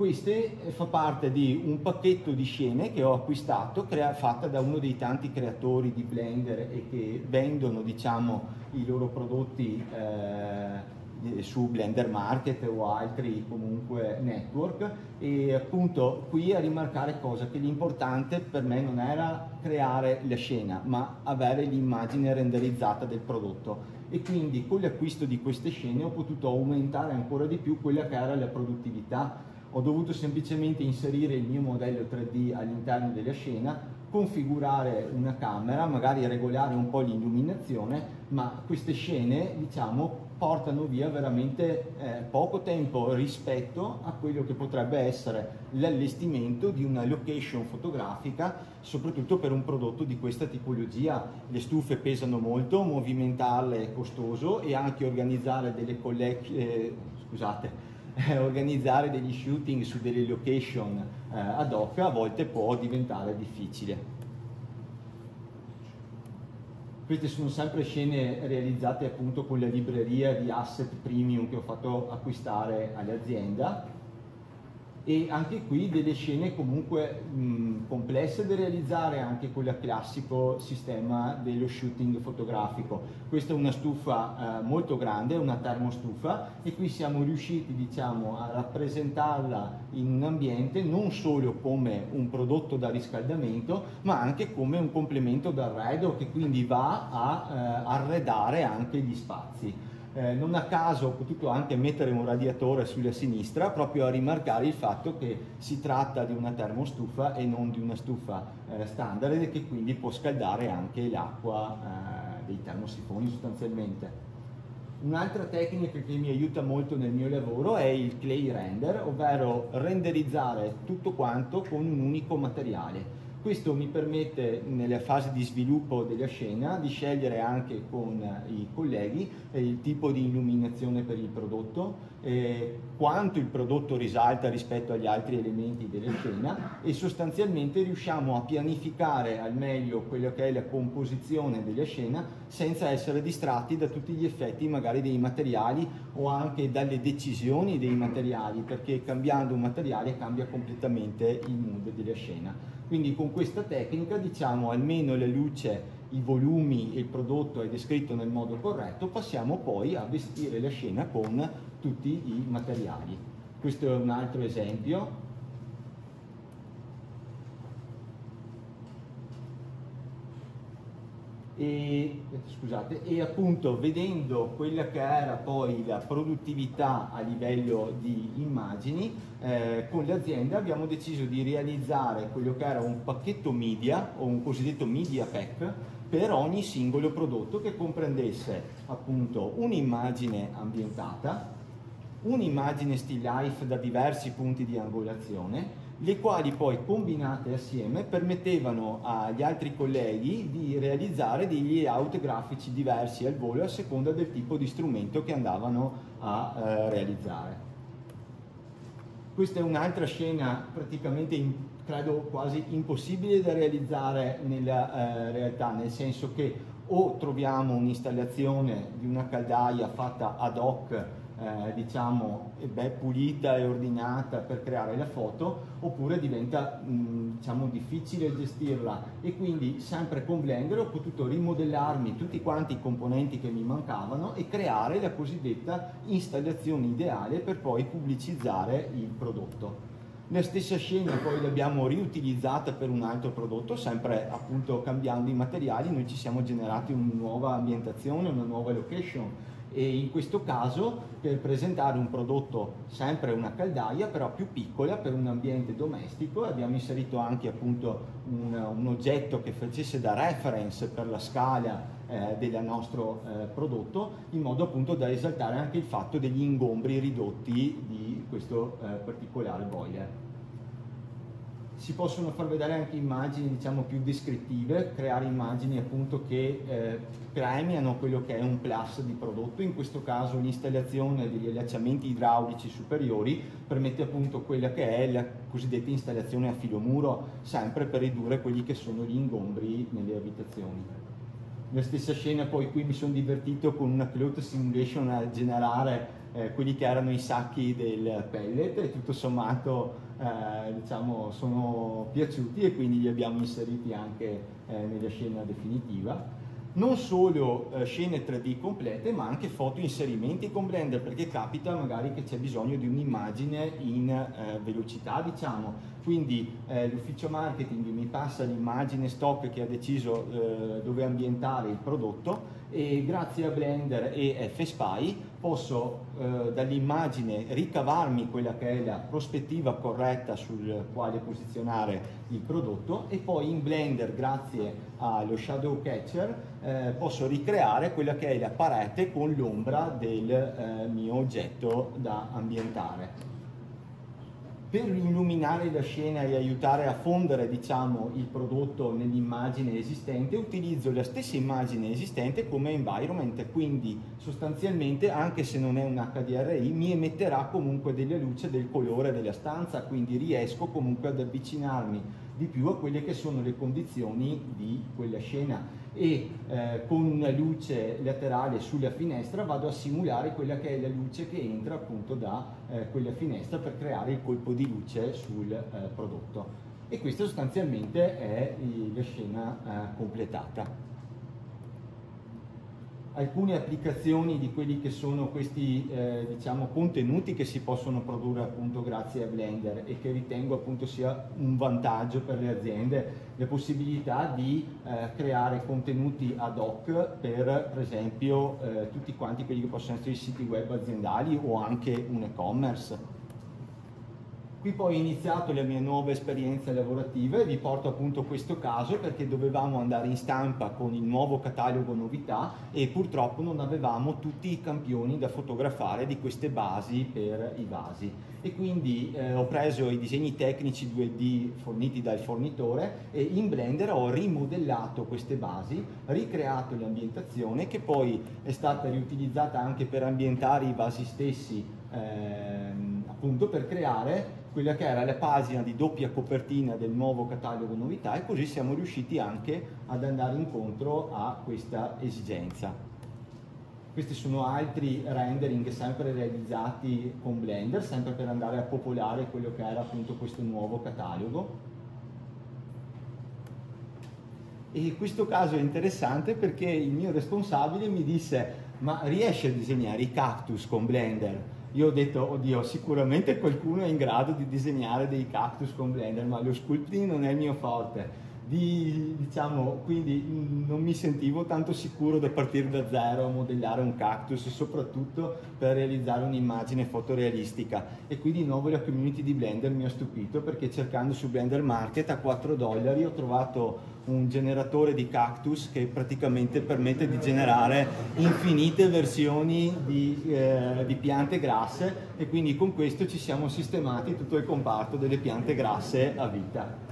queste eh, fa parte di un pacchetto di scene che ho acquistato, crea, fatta da uno dei tanti creatori di Blender e che vendono diciamo, i loro prodotti eh, su Blender Market o altri comunque network. E appunto qui a rimarcare cosa che l'importante per me non era creare la scena ma avere l'immagine renderizzata del prodotto. E quindi con l'acquisto di queste scene ho potuto aumentare ancora di più quella che era la produttività ho dovuto semplicemente inserire il mio modello 3D all'interno della scena configurare una camera, magari regolare un po' l'illuminazione, ma queste scene, diciamo, portano via veramente eh, poco tempo rispetto a quello che potrebbe essere l'allestimento di una location fotografica, soprattutto per un prodotto di questa tipologia. Le stufe pesano molto, movimentarle è costoso e anche organizzare delle collection, eh, scusate, eh, organizzare degli shooting su delle location eh, ad hoc a volte può diventare difficile. Queste sono sempre scene realizzate appunto con la libreria di asset premium che ho fatto acquistare all'azienda e anche qui delle scene comunque mh, complesse da realizzare anche con il classico sistema dello shooting fotografico. Questa è una stufa eh, molto grande, una termostufa e qui siamo riusciti diciamo, a rappresentarla in un ambiente non solo come un prodotto da riscaldamento ma anche come un complemento d'arredo che quindi va a eh, arredare anche gli spazi. Eh, non a caso ho potuto anche mettere un radiatore sulla sinistra proprio a rimarcare il fatto che si tratta di una termostufa e non di una stufa eh, standard e che quindi può scaldare anche l'acqua eh, dei termosifoni sostanzialmente. Un'altra tecnica che mi aiuta molto nel mio lavoro è il clay render, ovvero renderizzare tutto quanto con un unico materiale. Questo mi permette nella fase di sviluppo della scena di scegliere anche con i colleghi eh, il tipo di illuminazione per il prodotto, eh, quanto il prodotto risalta rispetto agli altri elementi della scena e sostanzialmente riusciamo a pianificare al meglio quella che è la composizione della scena senza essere distratti da tutti gli effetti magari dei materiali o anche dalle decisioni dei materiali perché cambiando un materiale cambia completamente il mood della scena. Quindi con questa tecnica diciamo almeno la luce, i volumi e il prodotto è descritto nel modo corretto, passiamo poi a vestire la scena con tutti i materiali. Questo è un altro esempio e, scusate, e appunto vedendo quella che era poi la produttività a livello di immagini, eh, con l'azienda abbiamo deciso di realizzare quello che era un pacchetto media o un cosiddetto media pack per ogni singolo prodotto che comprendesse appunto un'immagine ambientata, un'immagine still life da diversi punti di angolazione le quali poi combinate assieme permettevano agli altri colleghi di realizzare degli layout grafici diversi al volo a seconda del tipo di strumento che andavano a eh, realizzare. Questa è un'altra scena praticamente in, credo quasi impossibile da realizzare nella eh, realtà, nel senso che o troviamo un'installazione di una caldaia fatta ad hoc eh, diciamo beh, pulita e ordinata per creare la foto oppure diventa mh, diciamo difficile gestirla e quindi sempre con Blender ho potuto rimodellarmi tutti quanti i componenti che mi mancavano e creare la cosiddetta installazione ideale per poi pubblicizzare il prodotto. La stessa scena poi l'abbiamo riutilizzata per un altro prodotto, sempre appunto cambiando i materiali, noi ci siamo generati una nuova ambientazione, una nuova location e in questo caso per presentare un prodotto sempre una caldaia però più piccola per un ambiente domestico abbiamo inserito anche appunto un, un oggetto che facesse da reference per la scala eh, del nostro eh, prodotto in modo appunto da esaltare anche il fatto degli ingombri ridotti di questo eh, particolare boiler si possono far vedere anche immagini diciamo più descrittive, creare immagini appunto che eh, premiano quello che è un plus di prodotto, in questo caso l'installazione degli allacciamenti idraulici superiori permette appunto quella che è la cosiddetta installazione a filo muro, sempre per ridurre quelli che sono gli ingombri nelle abitazioni. La stessa scena poi qui mi sono divertito con una cloud simulation a generare eh, quelli che erano i sacchi del pellet e tutto sommato eh, diciamo, sono piaciuti e quindi li abbiamo inseriti anche eh, nella scena definitiva. Non solo eh, scene 3D complete ma anche foto inserimenti con Blender perché capita magari che c'è bisogno di un'immagine in eh, velocità diciamo. Quindi eh, l'ufficio marketing mi passa l'immagine stock che ha deciso eh, dove ambientare il prodotto e grazie a Blender e FSpy posso eh, dall'immagine ricavarmi quella che è la prospettiva corretta sul quale posizionare il prodotto e poi in Blender grazie allo shadow catcher eh, posso ricreare quella che è la parete con l'ombra del eh, mio oggetto da ambientare per illuminare la scena e aiutare a fondere diciamo, il prodotto nell'immagine esistente utilizzo la stessa immagine esistente come environment quindi sostanzialmente anche se non è un HDRI mi emetterà comunque delle luci del colore della stanza quindi riesco comunque ad avvicinarmi di più a quelle che sono le condizioni di quella scena e eh, con una luce laterale sulla finestra vado a simulare quella che è la luce che entra appunto da eh, quella finestra per creare il colpo di luce sul eh, prodotto. E questa sostanzialmente è la scena eh, completata alcune applicazioni di quelli che sono questi eh, diciamo, contenuti che si possono produrre appunto grazie a Blender e che ritengo appunto sia un vantaggio per le aziende, la possibilità di eh, creare contenuti ad hoc per per esempio eh, tutti quanti quelli che possono essere i siti web aziendali o anche un e-commerce. Qui poi ho iniziato le mie nuove esperienze lavorative, vi porto appunto questo caso perché dovevamo andare in stampa con il nuovo catalogo novità e purtroppo non avevamo tutti i campioni da fotografare di queste basi per i vasi. E quindi eh, ho preso i disegni tecnici 2D forniti dal fornitore e in Blender ho rimodellato queste basi, ricreato l'ambientazione che poi è stata riutilizzata anche per ambientare i vasi stessi ehm, appunto per creare quella che era la pagina di doppia copertina del nuovo catalogo novità e così siamo riusciti anche ad andare incontro a questa esigenza. Questi sono altri rendering sempre realizzati con Blender, sempre per andare a popolare quello che era appunto questo nuovo catalogo. E questo caso è interessante perché il mio responsabile mi disse ma riesci a disegnare i cactus con Blender? Io ho detto, oddio, sicuramente qualcuno è in grado di disegnare dei cactus con Blender, ma lo sculpting non è il mio forte. Di, diciamo, quindi non mi sentivo tanto sicuro da partire da zero a modellare un cactus, soprattutto per realizzare un'immagine fotorealistica. E qui di nuovo la community di Blender mi ha stupito perché cercando su Blender Market a 4 dollari ho trovato un generatore di cactus che praticamente permette di generare infinite versioni di, eh, di, piante grasse e quindi con questo ci siamo sistemati tutto il comparto delle piante grasse a vita.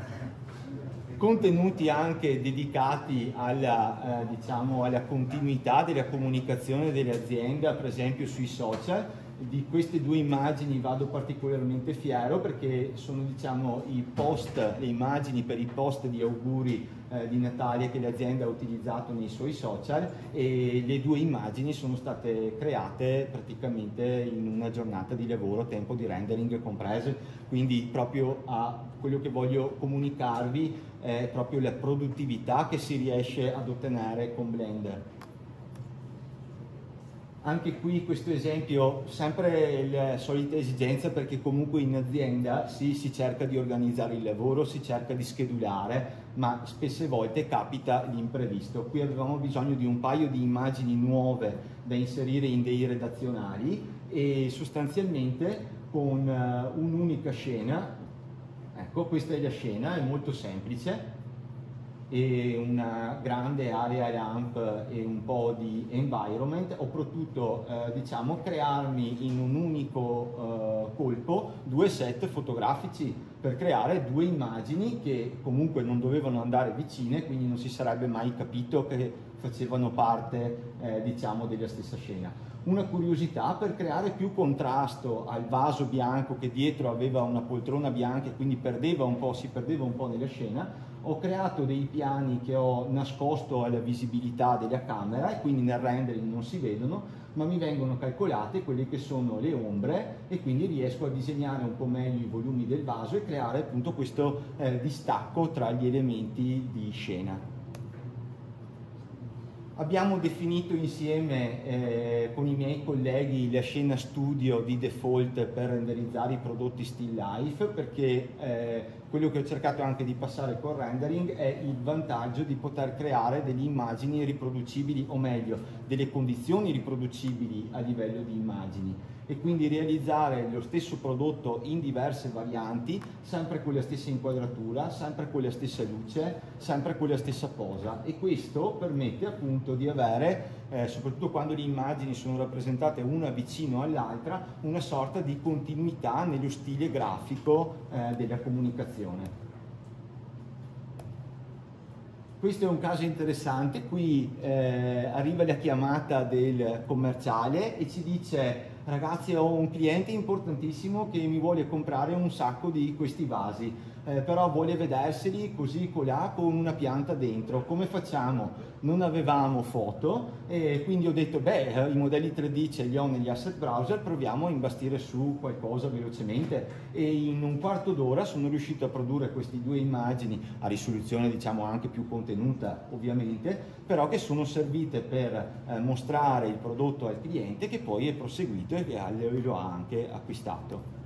Contenuti anche dedicati alla, eh, diciamo, alla continuità della comunicazione delle aziende, per esempio sui social, di queste due immagini vado particolarmente fiero perché sono diciamo, i post, le immagini per i post di auguri eh, di Natale che l'azienda ha utilizzato nei suoi social e le due immagini sono state create praticamente in una giornata di lavoro, tempo di rendering compreso, quindi proprio a quello che voglio comunicarvi è proprio la produttività che si riesce ad ottenere con Blender anche qui questo esempio, sempre la solita esigenza perché comunque in azienda sì, si cerca di organizzare il lavoro, si cerca di schedulare, ma spesse volte capita l'imprevisto. Qui avevamo bisogno di un paio di immagini nuove da inserire in dei redazionali e sostanzialmente con uh, un'unica scena, ecco questa è la scena, è molto semplice, e una grande area ramp e un po' di environment, ho potuto eh, diciamo, crearmi in un unico eh, colpo due set fotografici per creare due immagini che comunque non dovevano andare vicine, quindi non si sarebbe mai capito che facevano parte eh, diciamo, della stessa scena. Una curiosità per creare più contrasto al vaso bianco che dietro aveva una poltrona bianca e quindi perdeva un po', si perdeva un po' nella scena, ho creato dei piani che ho nascosto alla visibilità della camera e quindi nel rendering non si vedono, ma mi vengono calcolate quelle che sono le ombre e quindi riesco a disegnare un po' meglio i volumi del vaso e creare appunto questo eh, distacco tra gli elementi di scena. Abbiamo definito insieme eh, con i miei colleghi la scena studio di default per renderizzare i prodotti still life perché eh, quello che ho cercato anche di passare col rendering è il vantaggio di poter creare delle immagini riproducibili o meglio delle condizioni riproducibili a livello di immagini. E quindi realizzare lo stesso prodotto in diverse varianti, sempre con la stessa inquadratura, sempre con la stessa luce, sempre con la stessa posa. E questo permette appunto di avere, eh, soprattutto quando le immagini sono rappresentate una vicino all'altra, una sorta di continuità nello stile grafico eh, della comunicazione. Questo è un caso interessante, qui eh, arriva la chiamata del commerciale e ci dice ragazzi ho un cliente importantissimo che mi vuole comprare un sacco di questi vasi eh, però vuole vederseli così colà con una pianta dentro. Come facciamo? Non avevamo foto e quindi ho detto beh eh, i modelli 3D ce li ho negli asset browser, proviamo a imbastire su qualcosa velocemente e in un quarto d'ora sono riuscito a produrre queste due immagini a risoluzione diciamo anche più contenuta ovviamente, però che sono servite per eh, mostrare il prodotto al cliente che poi è proseguito e lo ha anche acquistato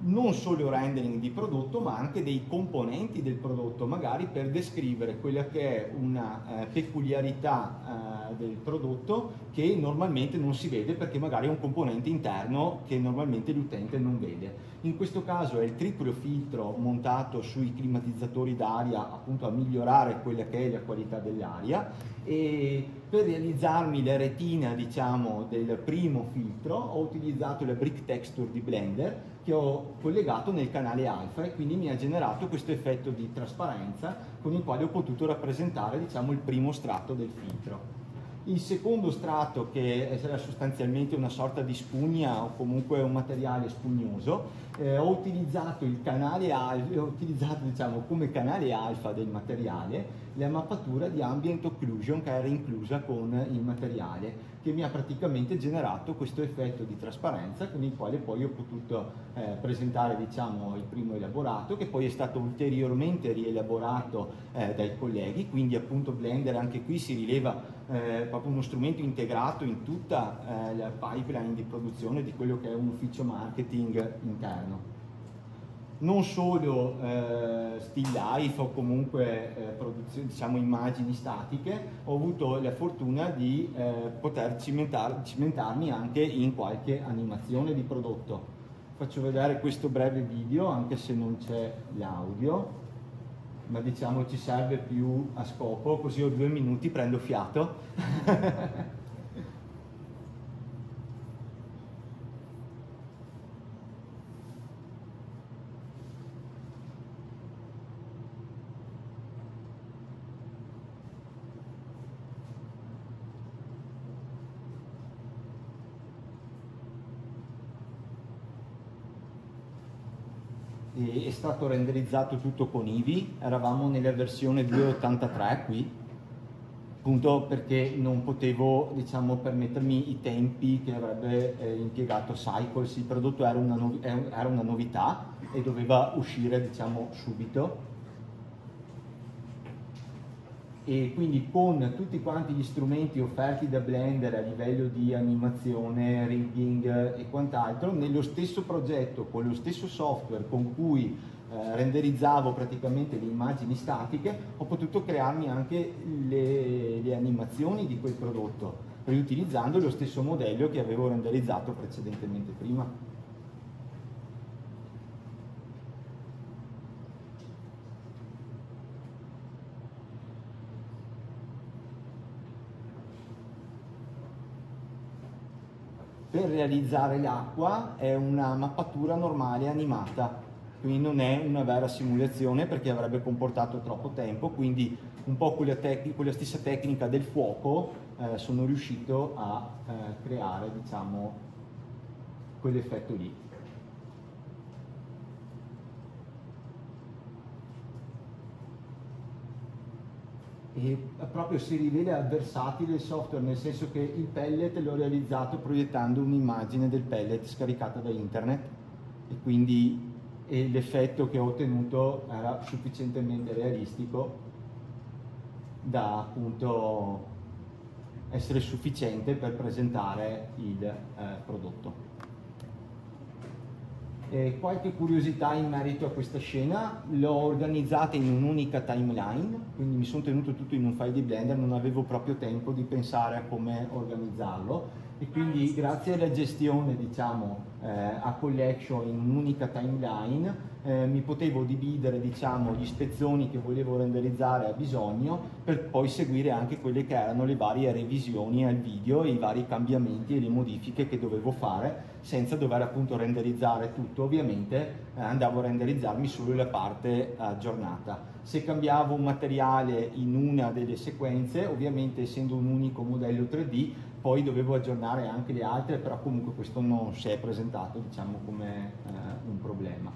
non solo rendering di prodotto ma anche dei componenti del prodotto, magari per descrivere quella che è una eh, peculiarità eh, del prodotto che normalmente non si vede perché magari è un componente interno che normalmente l'utente non vede. In questo caso è il triplo filtro montato sui climatizzatori d'aria appunto a migliorare quella che è la qualità dell'aria e per realizzarmi la retina diciamo del primo filtro ho utilizzato la brick texture di Blender che ho collegato nel canale alfa e quindi mi ha generato questo effetto di trasparenza con il quale ho potuto rappresentare diciamo, il primo strato del filtro. Il secondo strato, che è sostanzialmente una sorta di spugna o comunque un materiale spugnoso, eh, ho utilizzato, il canale ho utilizzato diciamo, come canale alfa del materiale la mappatura di ambient occlusion che era inclusa con il materiale che mi ha praticamente generato questo effetto di trasparenza con il quale poi ho potuto eh, presentare diciamo, il primo elaborato che poi è stato ulteriormente rielaborato eh, dai colleghi. Quindi appunto Blender anche qui si rileva eh, proprio uno strumento integrato in tutta eh, la pipeline di produzione di quello che è un ufficio marketing interno non solo eh, still life o comunque eh, diciamo, immagini statiche, ho avuto la fortuna di eh, poter cimentar, cimentarmi anche in qualche animazione di prodotto. Faccio vedere questo breve video anche se non c'è l'audio, ma diciamo ci serve più a scopo, così ho due minuti, prendo fiato. è stato renderizzato tutto con Ivi, eravamo nella versione 2.83 qui, appunto perché non potevo diciamo, permettermi i tempi che avrebbe eh, impiegato Cycles, il prodotto era una, era una novità e doveva uscire diciamo, subito e quindi con tutti quanti gli strumenti offerti da Blender a livello di animazione, rigging e quant'altro, nello stesso progetto, con lo stesso software con cui eh, renderizzavo praticamente le immagini statiche, ho potuto crearmi anche le, le animazioni di quel prodotto, riutilizzando lo stesso modello che avevo renderizzato precedentemente prima. Per realizzare l'acqua è una mappatura normale animata, quindi non è una vera simulazione perché avrebbe comportato troppo tempo, quindi un po' con la, stessa tecnica del fuoco eh, sono riuscito a eh, creare diciamo, quell'effetto lì. E proprio si rivela versatile il software, nel senso che il pellet l'ho realizzato proiettando un'immagine del pellet scaricata da internet e quindi l'effetto che ho ottenuto era sufficientemente realistico da appunto essere sufficiente per presentare il eh, prodotto. Eh, qualche curiosità in merito a questa scena, l'ho organizzata in un'unica timeline, quindi mi sono tenuto tutto in un file di Blender, non avevo proprio tempo di pensare a come organizzarlo e quindi grazie alla gestione diciamo, eh, a collection in un'unica timeline eh, mi potevo dividere diciamo, gli spezzoni che volevo renderizzare a bisogno per poi seguire anche quelle che erano le varie revisioni al video, i vari cambiamenti e le modifiche che dovevo fare senza dover appunto renderizzare tutto, ovviamente eh, andavo a renderizzarmi solo la parte aggiornata. Se cambiavo un materiale in una delle sequenze, ovviamente essendo un unico modello 3D, poi dovevo aggiornare anche le altre, però comunque questo non si è presentato diciamo, come eh, un problema.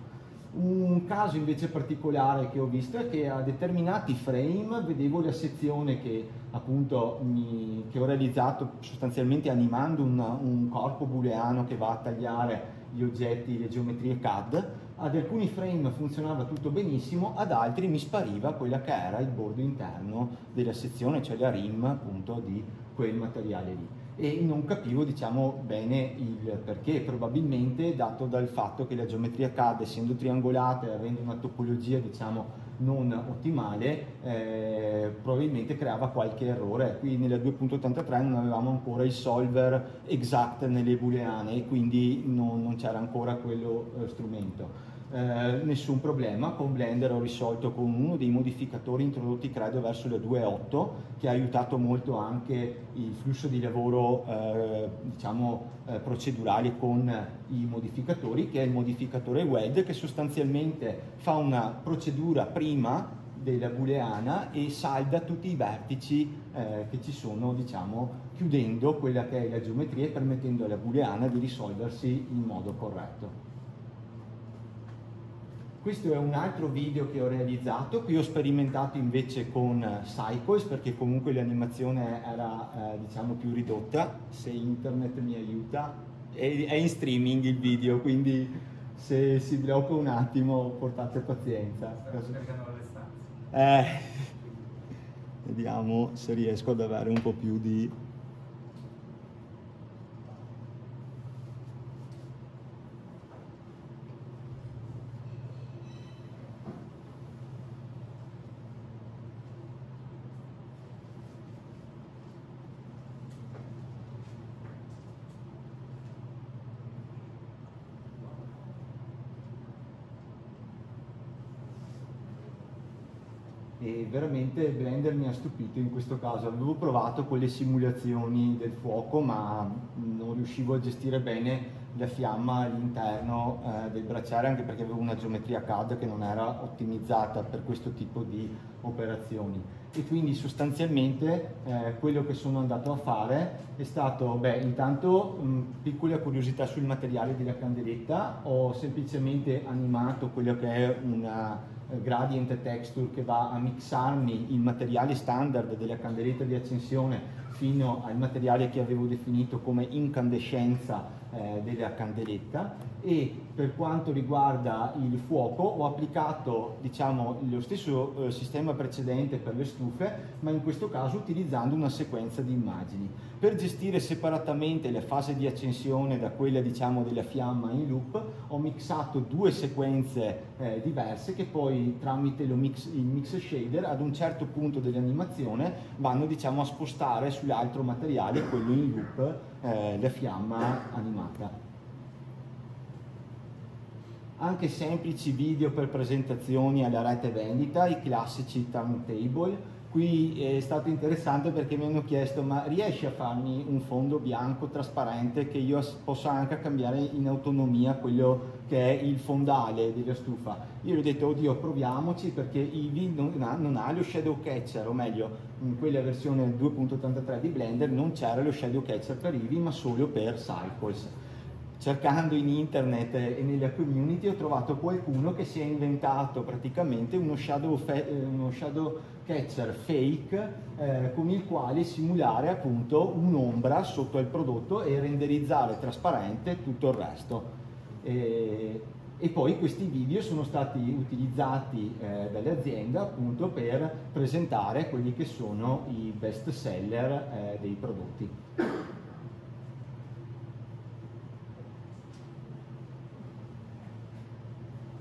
Un caso invece particolare che ho visto è che a determinati frame vedevo la sezione che appunto mi, che ho realizzato sostanzialmente animando una, un corpo booleano che va a tagliare gli oggetti, le geometrie CAD, ad alcuni frame funzionava tutto benissimo, ad altri mi spariva quella che era il bordo interno della sezione, cioè la rim appunto di quel materiale lì e non capivo diciamo, bene il perché, probabilmente dato dal fatto che la geometria CAD essendo triangolata e avendo una topologia diciamo, non ottimale eh, probabilmente creava qualche errore. Qui nella 2.83 non avevamo ancora il solver exact nelle booleane quindi non, non c'era ancora quello eh, strumento eh, nessun problema, con Blender ho risolto con uno dei modificatori introdotti credo verso la 2.8 che ha aiutato molto anche il flusso di lavoro eh, diciamo eh, procedurale con i modificatori che è il modificatore WED che sostanzialmente fa una procedura prima della booleana e salda tutti i vertici eh, che ci sono, diciamo, chiudendo quella che è la geometria e permettendo alla booleana di risolversi in modo corretto. Questo è un altro video che ho realizzato, qui ho sperimentato invece con eh, Cycles perché comunque l'animazione era eh, diciamo più ridotta, se internet mi aiuta, è, è in streaming il video quindi se si blocca un attimo portate pazienza. Eh, vediamo se riesco ad avere un po' più di e veramente Blender mi ha stupito in questo caso. Avevo provato con le simulazioni del fuoco ma non riuscivo a gestire bene la fiamma all'interno eh, del bracciale anche perché avevo una geometria CAD che non era ottimizzata per questo tipo di operazioni e quindi sostanzialmente eh, quello che sono andato a fare è stato, beh, intanto mh, piccola curiosità sul materiale della candeletta, ho semplicemente animato quello che è una gradient texture che va a mixarmi il materiale standard della candeletta di accensione fino al materiale che avevo definito come incandescenza eh, della candeletta. E per quanto riguarda il fuoco ho applicato diciamo, lo stesso eh, sistema precedente per le stufe ma in questo caso utilizzando una sequenza di immagini. Per gestire separatamente la fase di accensione da quella diciamo, della fiamma in loop ho mixato due sequenze eh, diverse che poi tramite mix, il mix shader ad un certo punto dell'animazione vanno diciamo, a spostare sull'altro materiale quello in loop eh, la fiamma animata anche semplici video per presentazioni alla rete vendita, i classici turntable. Qui è stato interessante perché mi hanno chiesto ma riesci a farmi un fondo bianco trasparente che io possa anche cambiare in autonomia quello che è il fondale della stufa? Io gli ho detto oddio proviamoci perché Eevee non ha, non ha lo shadow catcher, o meglio in quella versione 2.83 di Blender non c'era lo shadow catcher per Eevee ma solo per Cycles cercando in internet e nella community ho trovato qualcuno che si è inventato praticamente uno shadow, uno shadow catcher fake eh, con il quale simulare appunto un'ombra sotto il prodotto e renderizzare trasparente tutto il resto. E, e poi questi video sono stati utilizzati eh, dalle aziende appunto per presentare quelli che sono i best seller eh, dei prodotti.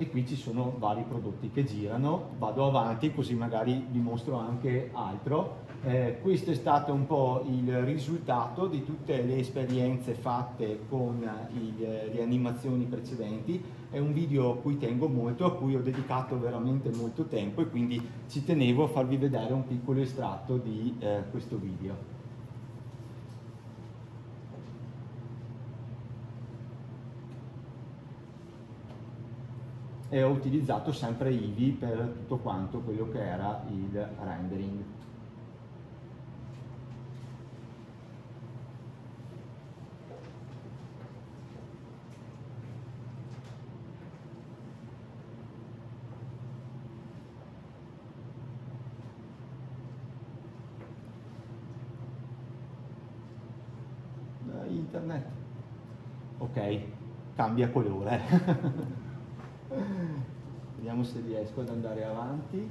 E qui ci sono vari prodotti che girano, vado avanti così magari vi mostro anche altro. Eh, questo è stato un po' il risultato di tutte le esperienze fatte con il, le animazioni precedenti, è un video a cui tengo molto, a cui ho dedicato veramente molto tempo e quindi ci tenevo a farvi vedere un piccolo estratto di eh, questo video. E ho utilizzato sempre Eevee per tutto quanto quello che era il rendering. internet ok cambia colore vediamo se riesco ad andare avanti.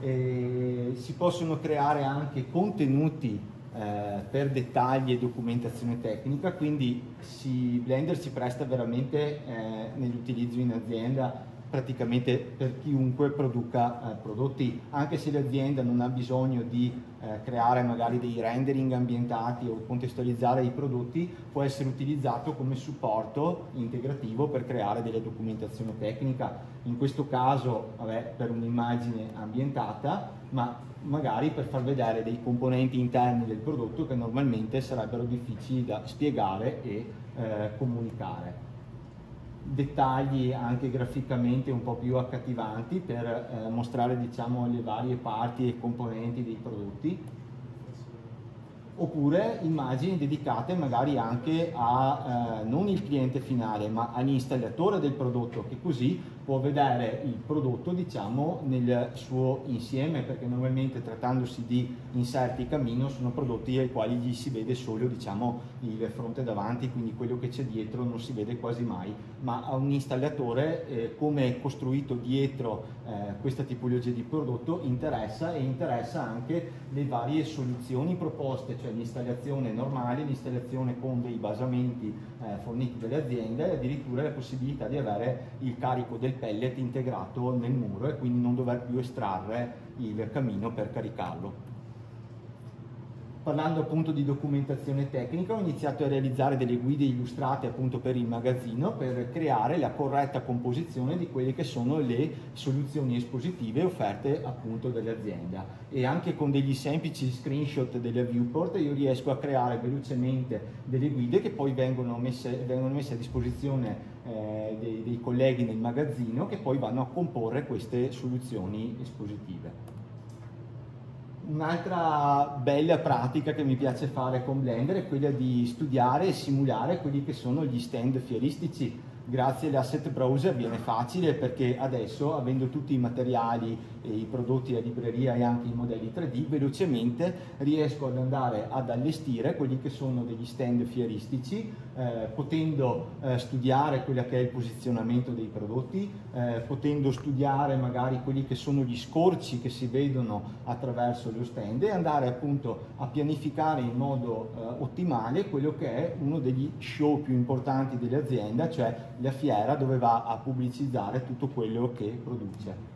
E si possono creare anche contenuti eh, per dettagli e documentazione tecnica quindi si, Blender si presta veramente eh, nell'utilizzo in azienda praticamente per chiunque produca eh, prodotti, anche se l'azienda non ha bisogno di eh, creare magari dei rendering ambientati o contestualizzare i prodotti, può essere utilizzato come supporto integrativo per creare delle documentazione tecnica, in questo caso vabbè, per un'immagine ambientata, ma magari per far vedere dei componenti interni del prodotto che normalmente sarebbero difficili da spiegare e eh, comunicare dettagli anche graficamente un po' più accattivanti per eh, mostrare diciamo, le varie parti e componenti dei prodotti. Oppure immagini dedicate magari anche a eh, non il cliente finale ma all'installatore del prodotto che così può vedere il prodotto diciamo nel suo insieme perché normalmente trattandosi di inserti camino sono prodotti ai quali gli si vede solo diciamo il fronte davanti quindi quello che c'è dietro non si vede quasi mai. Ma a un installatore eh, come è costruito dietro eh, questa tipologia di prodotto interessa e interessa anche le varie soluzioni proposte cioè l'installazione normale l'installazione con dei basamenti eh, forniti dalle aziende e addirittura la possibilità di avere il carico del pellet integrato nel muro e quindi non dover più estrarre il camino per caricarlo. Parlando appunto di documentazione tecnica ho iniziato a realizzare delle guide illustrate appunto per il magazzino per creare la corretta composizione di quelle che sono le soluzioni espositive offerte appunto dall'azienda e anche con degli semplici screenshot delle viewport io riesco a creare velocemente delle guide che poi vengono messe, vengono messe a disposizione eh, dei, dei colleghi nel magazzino che poi vanno a comporre queste soluzioni espositive. Un'altra bella pratica che mi piace fare con Blender è quella di studiare e simulare quelli che sono gli stand fieristici grazie all'asset browser viene facile perché adesso avendo tutti i materiali i prodotti a libreria e anche i modelli 3D velocemente riesco ad andare ad allestire quelli che sono degli stand fieristici eh, potendo eh, studiare quello che è il posizionamento dei prodotti eh, potendo studiare magari quelli che sono gli scorci che si vedono attraverso lo stand e andare appunto a pianificare in modo eh, ottimale quello che è uno degli show più importanti dell'azienda cioè la fiera dove va a pubblicizzare tutto quello che produce.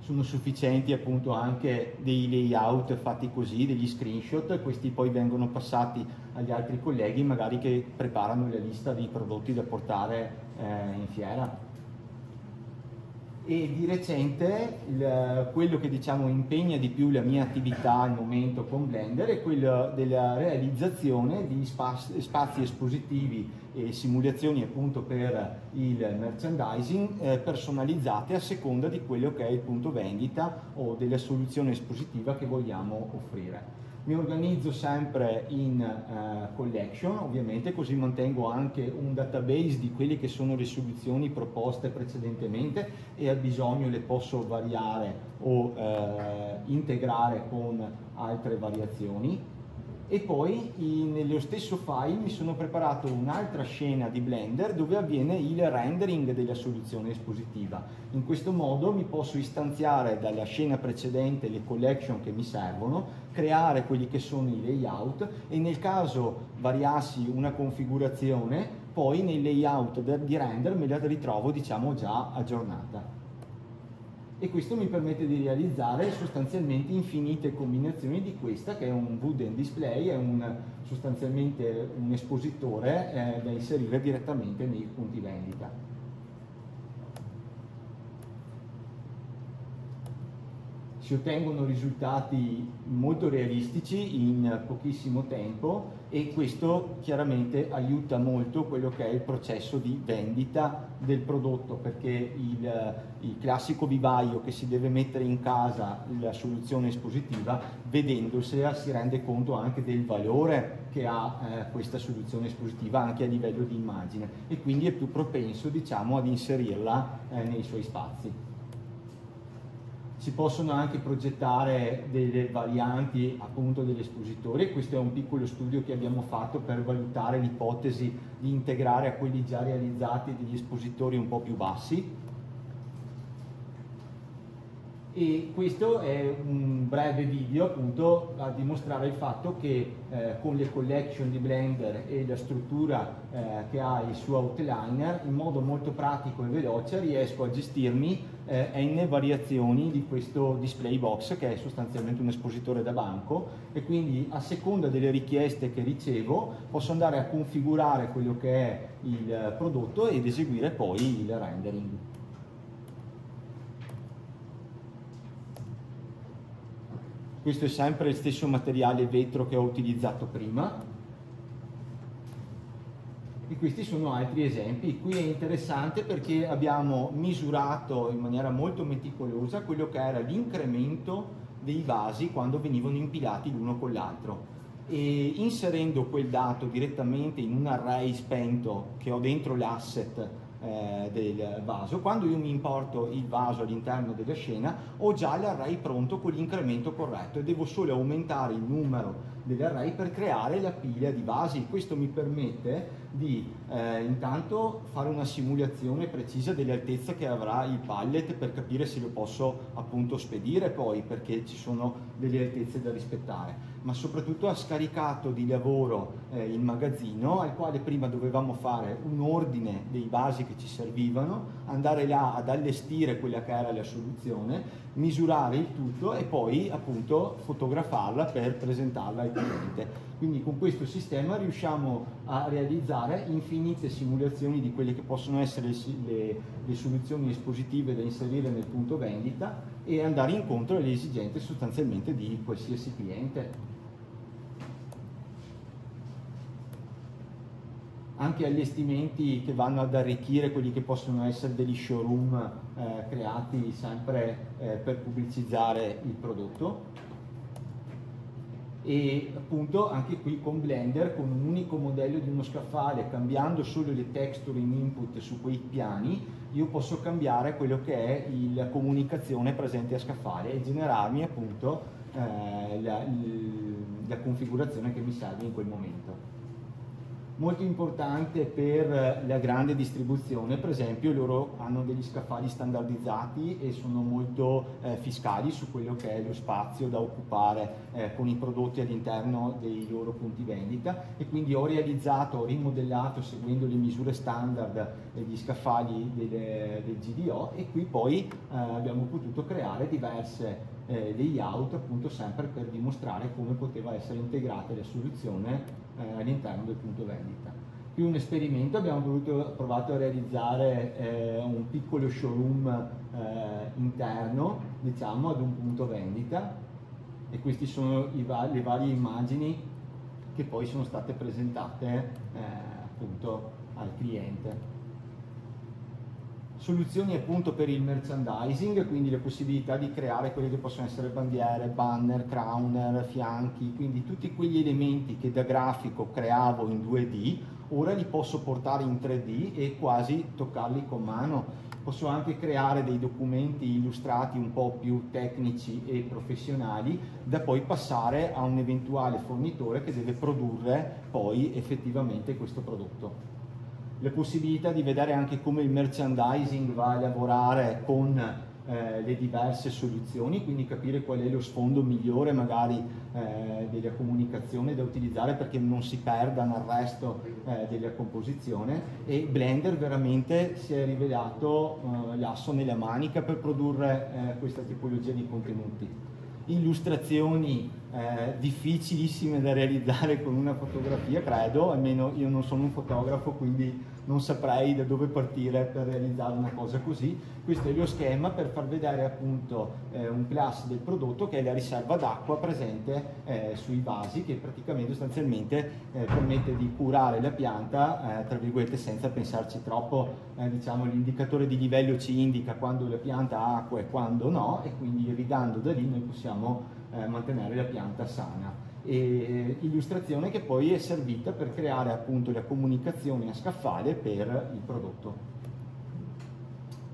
Sono sufficienti appunto anche dei layout fatti così, degli screenshot, questi poi vengono passati agli altri colleghi magari che preparano la lista di prodotti da portare eh, in fiera e di recente il, quello che diciamo impegna di più la mia attività al momento con Blender è quello della realizzazione di spazi, spazi espositivi e simulazioni appunto per il merchandising eh, personalizzate a seconda di quello che è il punto vendita o della soluzione espositiva che vogliamo offrire mi organizzo sempre in uh, collection, ovviamente, così mantengo anche un database di quelle che sono le soluzioni proposte precedentemente e al bisogno le posso variare o uh, integrare con altre variazioni e poi in, nello stesso file mi sono preparato un'altra scena di Blender dove avviene il rendering della soluzione espositiva. In questo modo mi posso istanziare dalla scena precedente le collection che mi servono, creare quelli che sono i layout e nel caso variassi una configurazione poi nei layout di render me la ritrovo diciamo già aggiornata e questo mi permette di realizzare sostanzialmente infinite combinazioni di questa che è un wooden display, è un, sostanzialmente un espositore eh, da inserire direttamente nei punti vendita. Si ottengono risultati molto realistici in pochissimo tempo e questo chiaramente aiuta molto quello che è il processo di vendita del prodotto perché il, il classico vivaio che si deve mettere in casa la soluzione espositiva vedendosela si rende conto anche del valore che ha eh, questa soluzione espositiva anche a livello di immagine e quindi è più propenso diciamo ad inserirla eh, nei suoi spazi si possono anche progettare delle varianti appunto degli espositori. Questo è un piccolo studio che abbiamo fatto per valutare l'ipotesi di integrare a quelli già realizzati degli espositori un po' più bassi e questo è un breve video appunto a dimostrare il fatto che eh, con le collection di Blender e la struttura eh, che ha il suo outliner in modo molto pratico e veloce riesco a gestirmi eh, n variazioni di questo display box che è sostanzialmente un espositore da banco e quindi a seconda delle richieste che ricevo posso andare a configurare quello che è il prodotto ed eseguire poi il rendering. Questo è sempre il stesso materiale vetro che ho utilizzato prima e questi sono altri esempi. Qui è interessante perché abbiamo misurato in maniera molto meticolosa quello che era l'incremento dei vasi quando venivano impilati l'uno con l'altro e inserendo quel dato direttamente in un array spento che ho dentro l'asset eh, del vaso. Quando io mi importo il vaso all'interno della scena ho già l'array pronto con l'incremento corretto e devo solo aumentare il numero dell'array per creare la pila di vasi. Questo mi permette di eh, intanto fare una simulazione precisa delle altezze che avrà il pallet per capire se lo posso appunto spedire poi perché ci sono delle altezze da rispettare ma soprattutto ha scaricato di lavoro eh, il magazzino al quale prima dovevamo fare un ordine dei vasi che ci servivano, andare là ad allestire quella che era la soluzione, misurare il tutto e poi appunto fotografarla per presentarla al cliente. Quindi con questo sistema riusciamo a realizzare infinite simulazioni di quelle che possono essere le, le soluzioni espositive da inserire nel punto vendita e andare incontro alle esigenze sostanzialmente di qualsiasi cliente. anche allestimenti che vanno ad arricchire quelli che possono essere degli showroom eh, creati sempre eh, per pubblicizzare il prodotto e appunto anche qui con Blender con un unico modello di uno scaffale cambiando solo le texture in input su quei piani io posso cambiare quello che è la comunicazione presente a scaffale e generarmi appunto eh, la, la configurazione che mi serve in quel momento molto importante per la grande distribuzione, per esempio loro hanno degli scaffali standardizzati e sono molto eh, fiscali su quello che è lo spazio da occupare eh, con i prodotti all'interno dei loro punti vendita. E quindi ho realizzato, ho rimodellato seguendo le misure standard degli scaffali del, del GDO e qui poi eh, abbiamo potuto creare diverse eh, layout appunto sempre per dimostrare come poteva essere integrata la soluzione eh, all'interno del punto vendita. più un esperimento, abbiamo voluto, provato a realizzare eh, un piccolo showroom eh, interno, diciamo, ad un punto vendita e queste sono va le varie immagini che poi sono state presentate eh, appunto al cliente soluzioni appunto per il merchandising, quindi le possibilità di creare quelle che possono essere bandiere, banner, crowner, fianchi, quindi tutti quegli elementi che da grafico creavo in 2D, ora li posso portare in 3D e quasi toccarli con mano. Posso anche creare dei documenti illustrati un po' più tecnici e professionali da poi passare a un eventuale fornitore che deve produrre poi effettivamente questo prodotto le possibilità di vedere anche come il merchandising va a lavorare con eh, le diverse soluzioni, quindi capire qual è lo sfondo migliore magari eh, della comunicazione da utilizzare perché non si perda nel resto eh, della composizione. E Blender veramente si è rivelato eh, l'asso nella manica per produrre eh, questa tipologia di contenuti. Illustrazioni eh, difficilissime da realizzare con una fotografia, credo, almeno io non sono un fotografo, quindi non saprei da dove partire per realizzare una cosa così. Questo è lo schema per far vedere appunto eh, un class del prodotto che è la riserva d'acqua presente eh, sui vasi che praticamente sostanzialmente eh, permette di curare la pianta, eh, tra virgolette, senza pensarci troppo, eh, diciamo l'indicatore di livello ci indica quando la pianta ha acqua e quando no e quindi irrigando da lì noi possiamo mantenere la pianta sana e illustrazione che poi è servita per creare appunto la comunicazione a scaffale per il prodotto.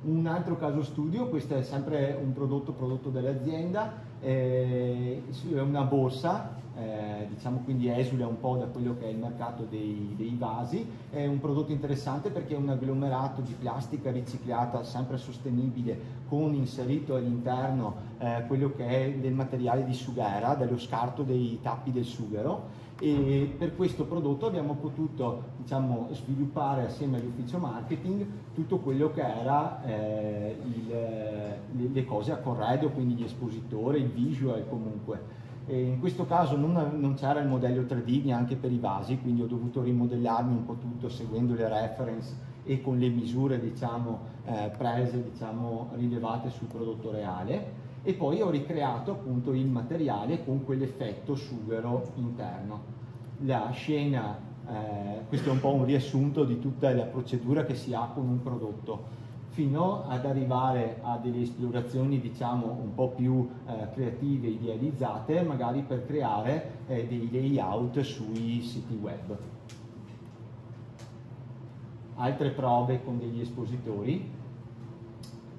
Un altro caso studio, questo è sempre un prodotto prodotto dall'azienda, è una borsa eh, diciamo quindi esula un po' da quello che è il mercato dei, dei, vasi, è un prodotto interessante perché è un agglomerato di plastica riciclata sempre sostenibile con inserito all'interno eh, quello che è del materiale di sughera, dello scarto dei tappi del sughero e per questo prodotto abbiamo potuto diciamo, sviluppare assieme all'ufficio marketing tutto quello che era eh, il, le cose a corredo, quindi gli espositori, il visual comunque. E in questo caso non, non c'era il modello 3D neanche per i vasi, quindi ho dovuto rimodellarmi un po' tutto seguendo le reference e con le misure diciamo, eh, prese, diciamo, rilevate sul prodotto reale e poi ho ricreato appunto il materiale con quell'effetto sughero interno. La scena, eh, questo è un po' un riassunto di tutta la procedura che si ha con un prodotto fino ad arrivare a delle esplorazioni diciamo un po' più eh, creative, idealizzate, magari per creare eh, dei layout sui siti web. Altre prove con degli espositori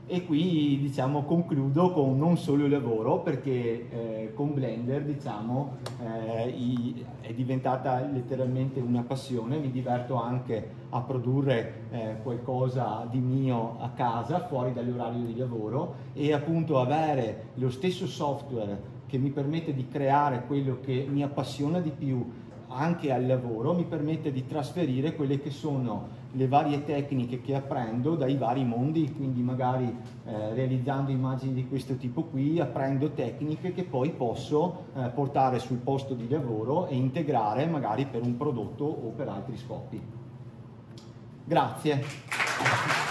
e qui diciamo concludo con non solo il lavoro perché eh, con Blender diciamo eh, i, è diventata letteralmente una passione. Mi diverto anche a produrre eh, qualcosa di mio a casa fuori dall'orario di lavoro. E appunto avere lo stesso software che mi permette di creare quello che mi appassiona di più anche al lavoro mi permette di trasferire quelle che sono le varie tecniche che apprendo dai vari mondi, quindi magari eh, realizzando immagini di questo tipo qui apprendo tecniche che poi posso eh, portare sul posto di lavoro e integrare magari per un prodotto o per altri scopi. Grazie.